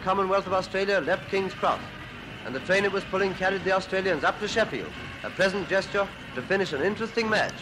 Commonwealth of Australia left King's Cross, and the train it was pulling carried the Australians up to Sheffield, a pleasant gesture to finish an interesting match.